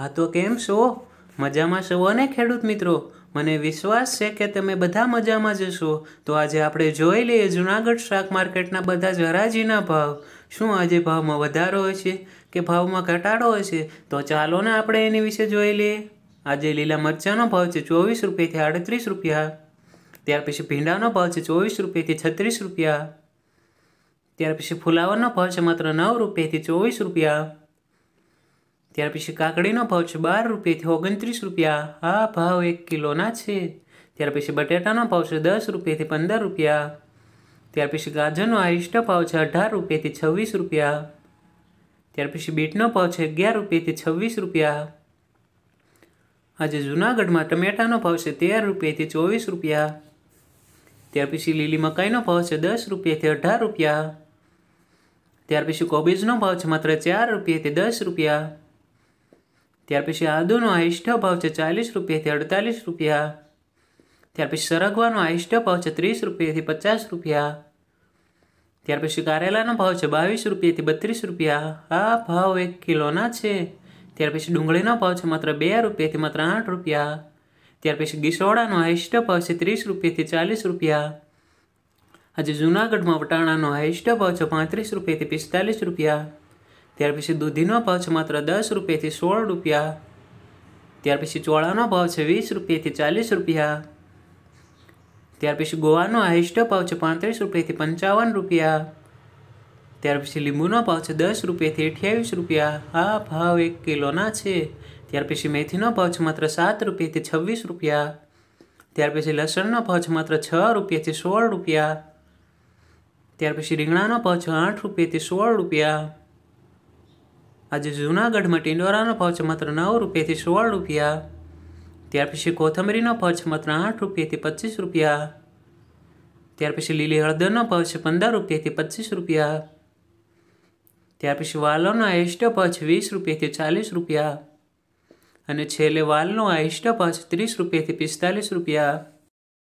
હા તો કેમ છો? મજામાં છો? ને ખેડૂત મિત્રો, મને વિશ્વાસ છે કે તમે બધા મજામાં જશો તો આજે આપણે જોઈ લઈએ જુનાગઢ શાક માર્કેટના બધા જ ભાવ. શું આજે ભાવમાં વધારો હોય છે કે ભાવમાં ઘટાડો હોય છે? તો ચાલો ને આપણે એની વિશે જોઈ લઈએ. આજે લીલા મરચાંનો ભાવ છે ચોવીસ રૂપિયાથી આડત્રીસ રૂપિયા. ત્યાર પછી ભીંડાનો ભાવ છે ચોવીસ રૂપિયાથી છત્રીસ રૂપિયા. ત્યાર પછી ફુલાવરનો ભાવ છે માત્ર નવ રૂપિયાથી ચોવીસ રૂપિયા. ત્યાર પછી કાકડીનો ભાવ છે બાર રૂપિયાથી ઓગણત્રીસ રૂપિયા. આ ભાવ એક કિલોના છે. ત્યાર પછી બટેટાનો ભાવ છે દસ રૂપિયાથી પંદર રૂપિયા. ત્યાર પછી ગાજરનો આઈષ્ટ ભાવ છે અઢાર રૂપિયાથી છવ્વીસ રૂપિયા. ત્યાર પછી બીટનો ભાવ છે અગિયાર રૂપિયાથી છવ્વીસ રૂપિયા. આજે જૂનાગઢમાં ટમેટાનો ભાવ છે તેર રૂપિયાથી ચોવીસ રૂપિયા. ત્યાર પછી લીલી મકાઈનો ભાવ છે દસ રૂપિયાથી અઢાર રૂપિયા. ત્યાર પછી કોબીજનો ભાવ છે માત્ર ચાર રૂપિયાથી દસ રૂપિયા. ત્યાર પછી આદુનો હાઈસ્ટ ભાવ છે ચાલીસ રૂપિયાથી અડતાલીસ રૂપિયા. ત્યાર પછી સરગવાનો હાઈસ્ટ ભાવ છે ત્રીસ રૂપિયાથી પચાસ રૂપિયા. ત્યાર પછી કારેલાનો ભાવ છે બાવીસ રૂપિયાથી બત્રીસ રૂપિયા. આ ભાવ એક કિલોના છે. ત્યાર પછી ડુંગળીનો ભાવ છે માત્ર બે રૂપિયાથી માત્ર આઠ રૂપિયા. ત્યાર પછી ગીસોડાનો હાઈસ્ટ ભાવ છે ત્રીસ રૂપિયાથી ચાલીસ રૂપિયા. આજે જૂનાગઢમાં વટાણાનો હાઈસ્ટ ભાવ છે પાંત્રીસ રૂપિયાથી પિસ્તાલીસ રૂપિયા. ત્યાર પછી દૂધીનો ભાવ છે માત્ર દસ રૂપિયાથી સોળ રૂપિયા. ત્યાર પછી ચોળાનો ભાવ છે વીસ રૂપિયાથી ચાલીસ રૂપિયા. ત્યાર પછી ગોવાનો હાઈસ્ટ ભાવ છે પાંત્રીસ રૂપિયાથી પંચાવન રૂપિયા. ત્યાર પછી લીંબુનો ભાવ છે દસ રૂપિયાથી અઠ્યાવીસ રૂપિયા. આ ભાવ એક કિલોના છે. ત્યાર પછી મેથીનો ભાવ છે માત્ર સાત રૂપિયાથી છવ્વીસ રૂપિયા. ત્યાર પછી લસણનો ભાવ છે માત્ર છ રૂપિયાથી સોળ રૂપિયા. ત્યાર પછી રીંગણાનો ભાવ છે આઠ રૂપિયાથી સોળ રૂપિયા. આજે જૂનાગઢમાં ટિંડોરાનો ભાવ છે માત્ર નવ રૂપિયાથી સોળ રૂપિયા, ત્યાર પછી કોથમરીનો ભાવ છે માત્ર આઠ રૂપિયાથી પચીસ રૂપિયા, ત્યાર પછી લીલી હળદરનો ભાવ છે પંદર રૂપિયાથી પચીસ રૂપિયા, ત્યાર પછી વાલોનો આઈસ્ટો ભાવ છે વીસ રૂપિયાથી ચાલીસ રૂપિયા અને છેલ્લે વાલનો આઈસ્ટો ભાવ છે ત્રીસ રૂપિયાથી પિસ્તાલીસ રૂપિયા.